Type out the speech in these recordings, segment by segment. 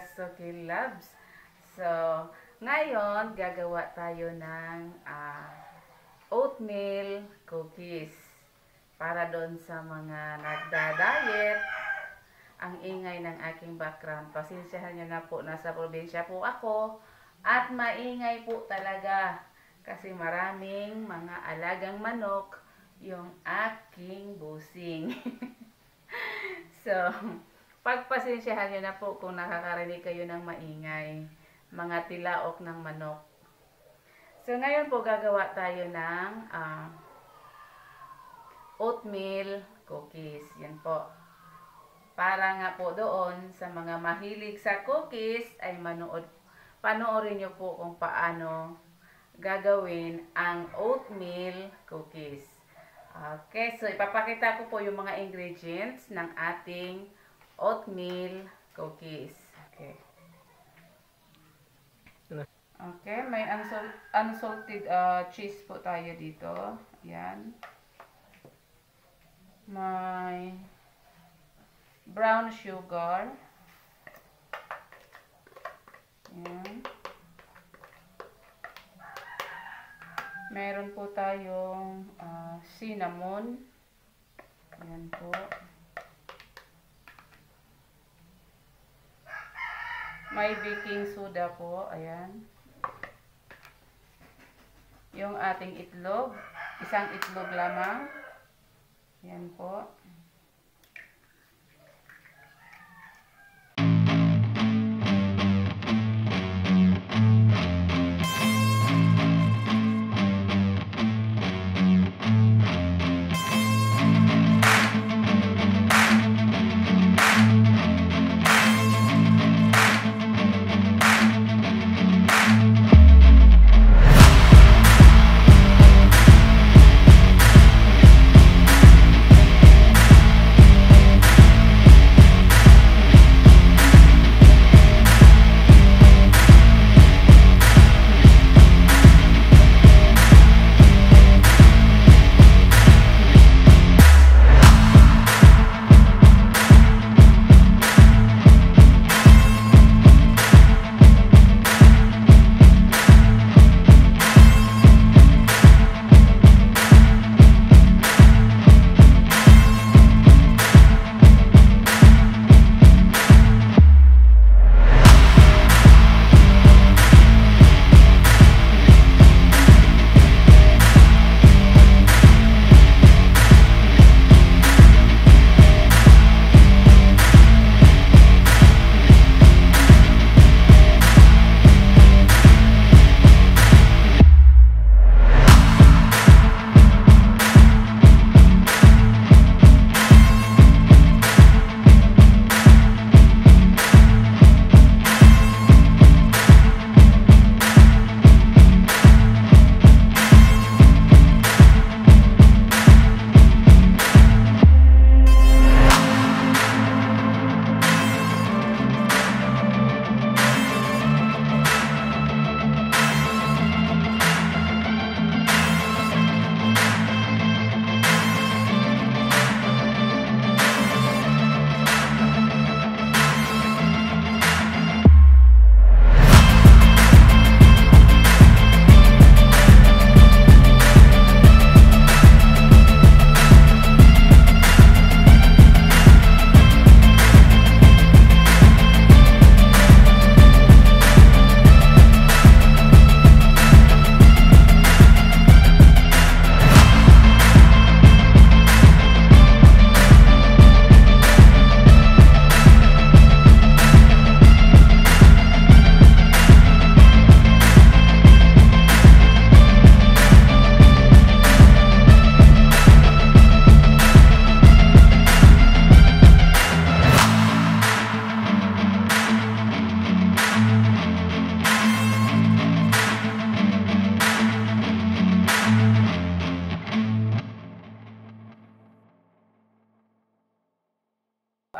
Kasoki Loves. So, ngayon gagawa tayo ng ah, oatmeal cookies para doon sa mga nagda-diet. Ang ingay ng aking background. Pasensyahan nyo na po, nasa probinsya po ako. At maingay po talaga kasi maraming mga alagang manok yung aking busing. so, Pagpasensyahan nyo na po kung nakakarinig kayo ng maingay. Mga tilaok ng manok. So, ngayon po gagawa tayo ng uh, oatmeal cookies. Yan po. Para nga po doon sa mga mahilig sa cookies ay manood, panoorin nyo po kung paano gagawin ang oatmeal cookies. Okay, so ipapakita ko po yung mga ingredients ng ating oatmeal cookies. Okay. Okay, may unsalt, unsalted uh, cheese po tayo dito. Yan. May brown sugar. Yan. Meron po tayong uh, cinnamon. Yan po. May baking soda po. Ayan. Yung ating itlog. Isang itlog lamang. Ayan po.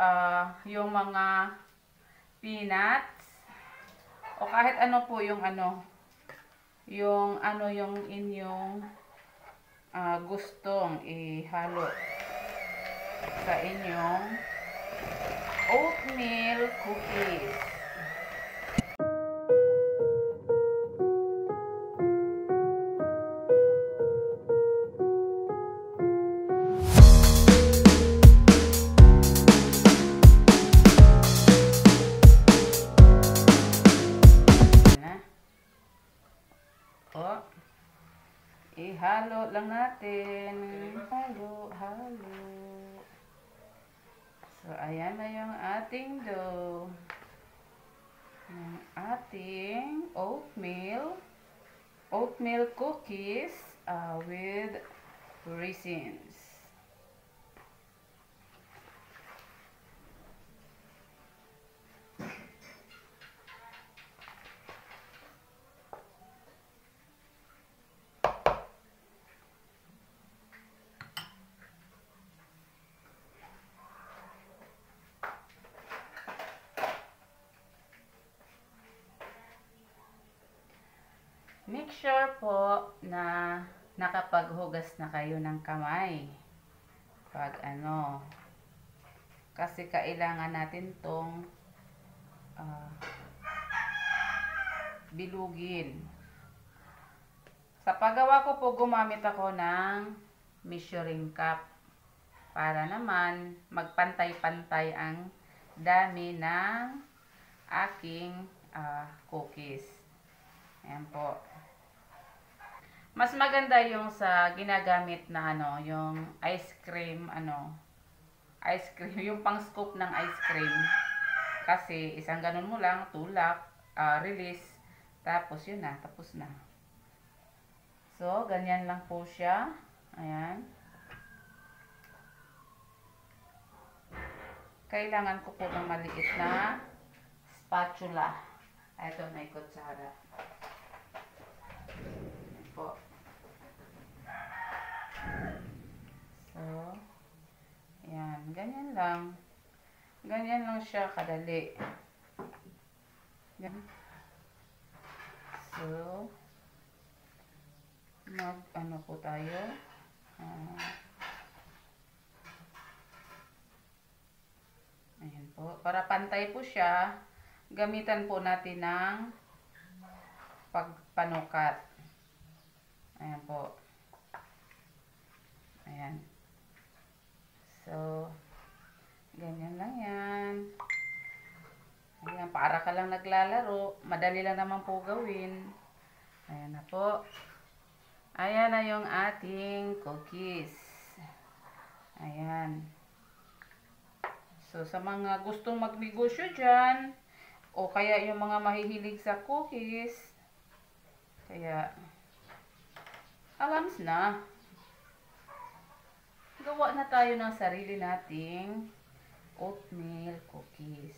Uh, yung mga peanuts o kahit ano po yung ano yung ano yung inyong uh, gustong ihalo sa inyong oatmeal cookies. Natin. Halo, halo. So, ayan na yung ating dough. Yung ating oatmeal. Oatmeal cookies uh, with raisins. Sure po na nakapaghugas na kayo ng kamay. Pag ano. Kasi kailangan natin tong uh, bilugin. Sa paggawa ko po gumamit ako ng measuring cup para naman magpantay-pantay ang dami ng aking uh, cookies. Ayan po. Mas maganda yung sa ginagamit na ano, yung ice cream, ano, ice cream, yung pang scoop ng ice cream. Kasi isang ganun mo lang, tulak, uh, release, tapos yun na, tapos na. So, ganyan lang po siya. Ayan. Kailangan ko po ng maliit na spatula. Ito, may kutsara. po. So, yan. Ganyan lang. Ganyan lang siya kadali. Yan. So, mag ano po tayo. Uh, ayan po. Para pantay po siya, gamitan po natin ng pagpanukat. Ayan po. Ayan. So, ganyan lang yan. Ayan, para ka lang naglalaro. Madali lang naman po gawin. Ayan na po. Ayan na yung ating cookies. Ayan. So, sa mga gustong magnegosyo dyan, o kaya yung mga mahihilig sa cookies, kaya, alams na. Gawa na tayo ng sarili nating oatmeal cookies.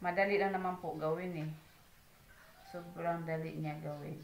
Madali lang naman po gawin eh. Sobrang dali niya gawin.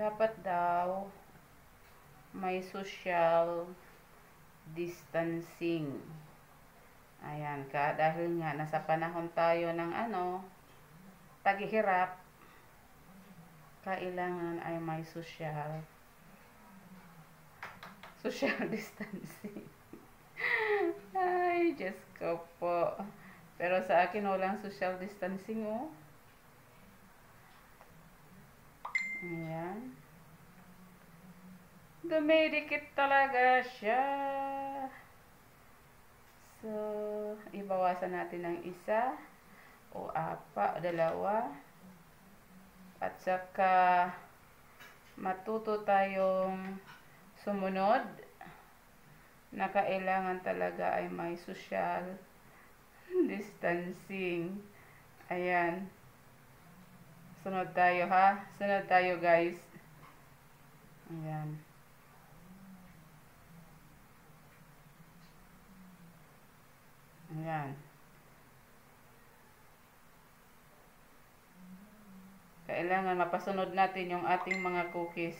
Dapat daw may social distancing. Ayan ka, dahil nga nasa panahon tayo ng ano, taghihirap, kailangan ay may social social distancing. ay, Diyos ko po. Pero sa akin, walang social distancing, oh. Ayan. Dumidikit talaga siya. So, ibawasan natin ng isa o apa, dalawa. At saka, matuto tayong sumunod na kailangan talaga ay may social distancing. Ayan. Sunod tayo ha. Sunod tayo guys. Ayan. Ayan. Kailangan mapasunod natin yung ating mga cookies.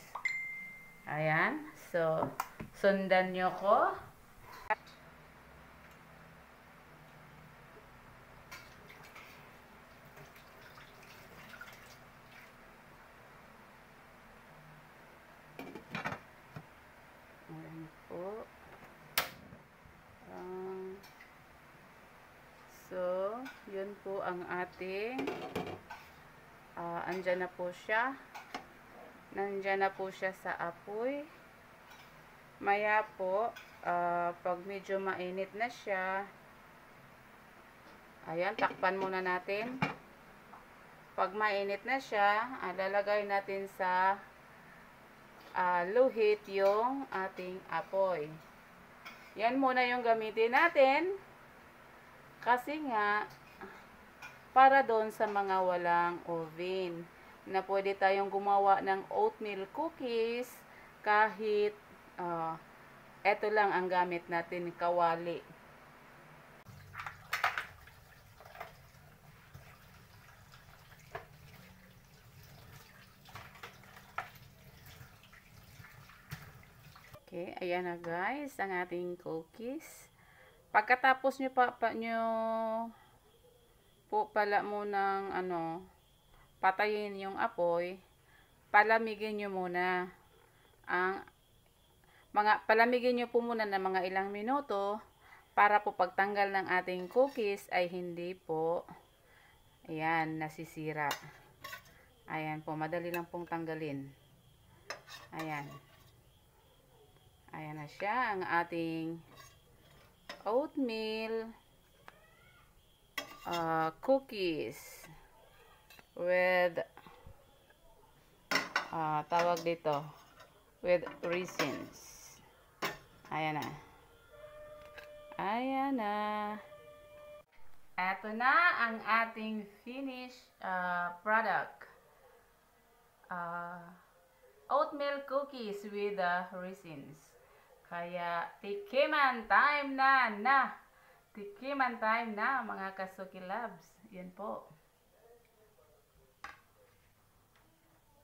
Ayan. So, sundan nyo ko. Ayan po. Um, so, yun po ang ating uh, andyan na po siya. Nandyan na po siya sa apoy. Maya po, uh, pag medyo mainit na siya, ayan, takpan muna natin. Pag mainit na siya, uh, lalagay natin sa uh, low heat yung ating apoy. Yan muna yung gamitin natin. Kasi nga, para doon sa mga walang oven, na pwede tayong gumawa ng oatmeal cookies kahit uh, eto lang ang gamit natin, kawali. Okay, ayan na guys, ang ating cookies. Pagkatapos nyo pa, pa nyo po pala munang ano, patayin yung apoy, palamigin nyo muna ang mga palamigin nyo po muna ng mga ilang minuto para po pagtanggal ng ating cookies ay hindi po ayan, nasisira. Ayan po, madali lang pong tanggalin. Ayan. Ayan na siya, ang ating oatmeal uh, cookies with uh, tawag dito with raisins. Ayan na. Ayan na. Ito na ang ating finished uh, product. Uh, oatmeal cookies with uh, raisins. Kaya, tikiman time na na. Tikiman time na mga kasuki loves. Yan po.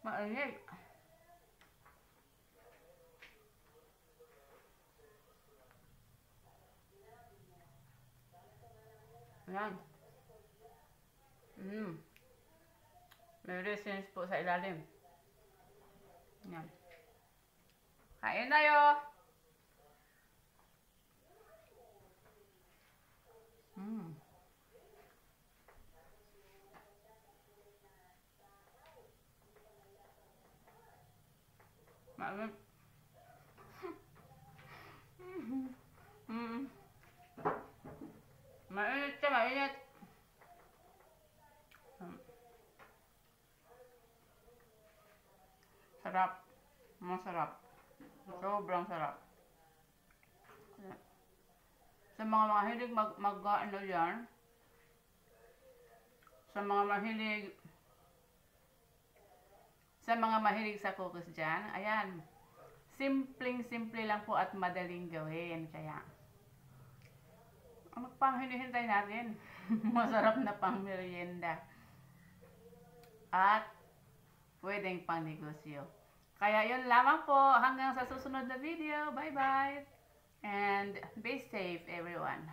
Mainit. Ayan. Mm. May raisins po sa ilalim. Ayan. Kain tayo! Mm. Mainit. mm. Mainit siya, mainit. Mm. Sarap. Masarap. Sobrang sarap. Sa mga mahilig mag, mag ano yan, sa mga mahilig sa mga mahilig sa cookies dyan, ayan, simpleng-simple lang po at madaling gawin. Kaya, magpanghinihintay natin. Masarap na pang merienda. At, pwedeng pang negosyo. Kaya yun lamang po. Hanggang sa susunod na video. Bye-bye. And be safe everyone.